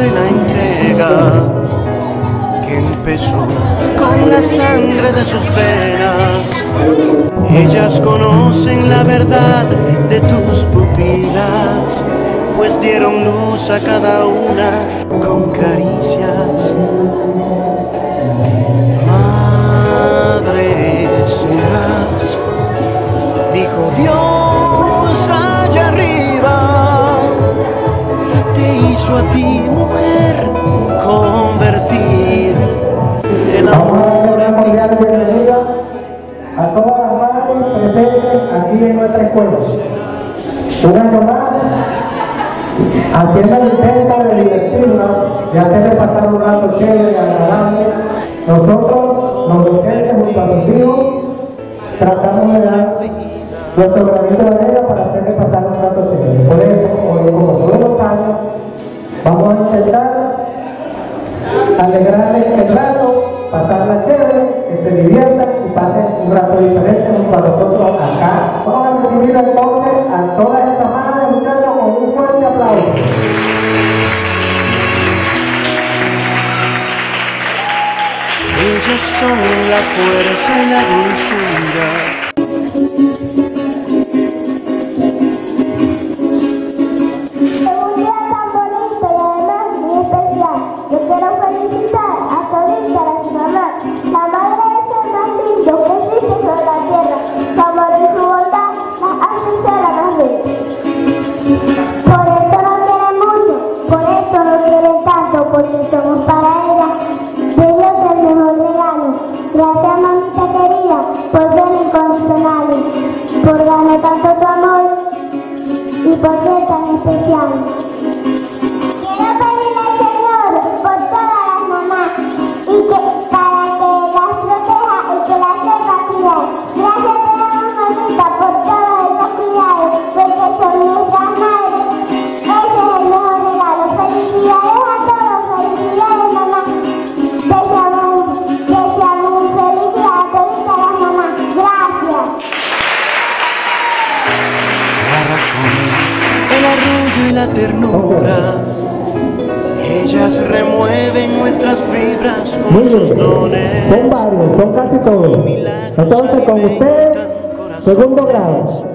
de la entrega que empezó con la sangre de sus venas. Ellas conocen la verdad de tus pupilas, pues dieron luz a cada una con caricias. Madre serás, dijo Dios allá arriba, te hizo a ti Un año más, haciendo el intento de divertirnos, de hacerle pasar un rato chévere y agradable, nosotros, los docentes junto a los hijos, tratamos de dar nuestro granito de arena para hacerle pasar un rato chévere. Por eso, hoy, como todos los años, vamos a intentar alegrarles el este rato, pasarla chévere, que se diviertan y pasen un rato diferente junto a nosotros acá recibir entonces a todas estas mano de muchachos con un fuerte aplauso. Ellos son la fuerza y la dulzura. la ternura. Ellas remueven nuestras fibras con Muy sus dones. Son varios, son casi todos. Entonces con ustedes, segundo grado.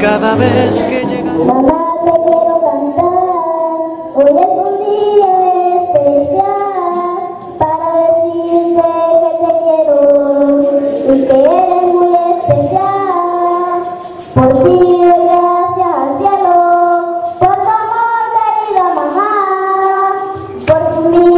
cada vez que llega. Mamá, te quiero cantar, hoy es un día especial para decirte que te quiero y que eres muy especial. Por ti doy gracias al cielo, por tu amor, querida mamá, por mi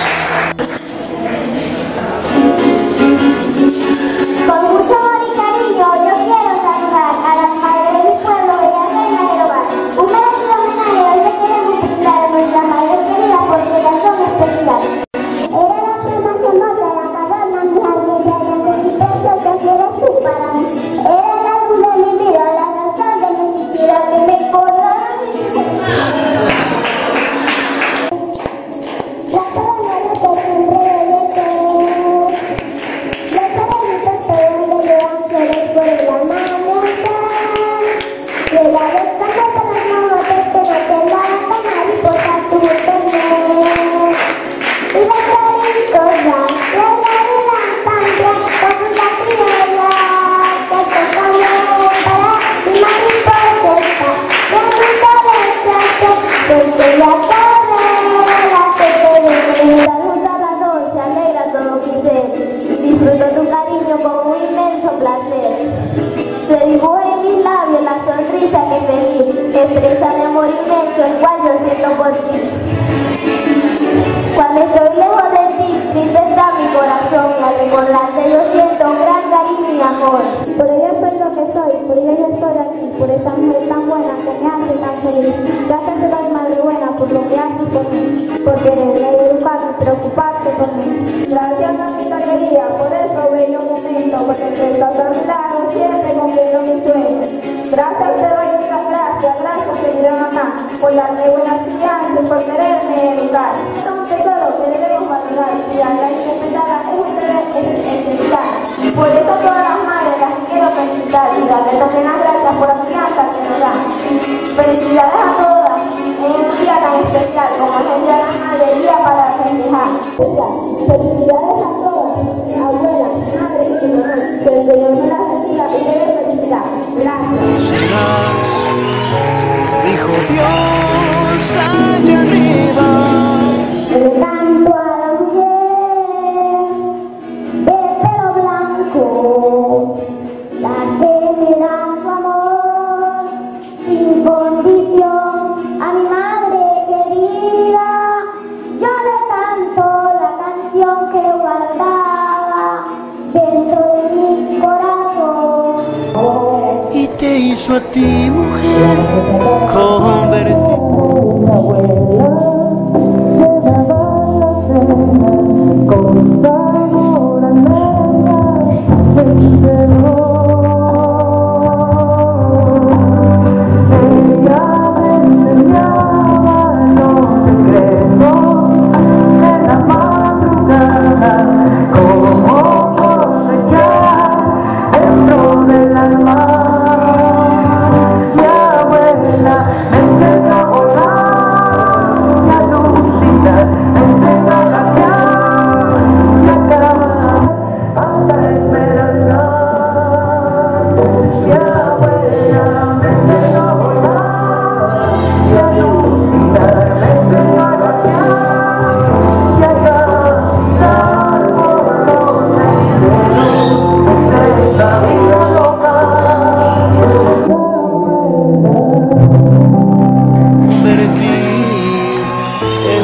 amor. Por ella soy lo que soy, por ella yo estoy aquí, por esta mujer tan buena que me hace tan feliz. Gracias te doy, madre buena, por lo que haces por mí, por quererme educarme y preocuparte por mí. Gracias a mi alegría por estos bellos momentos, porque entre estás a mi lado siempre cumpliendo mis sueños. Gracias te doy muchas gracias, gracias que vinieron acá, por darme buena Felicidades a todas, abuelas, madres y mamás, que el Señor me las bendiga y me les bendiga. Gracias. Dijo Dios allá arriba. Canto a la mujer de pelo blanco, la que me da a ti, mujer, convertida.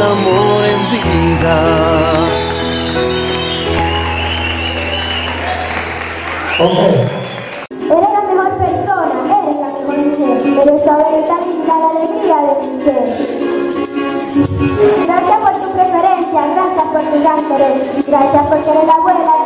amor en vida. Hombre. Eres la mejor persona, eres la mejor mujer, eres saber también la alegría de mi Gracias por tu preferencia, gracias por tu cáncer, gracias por ser la abuela.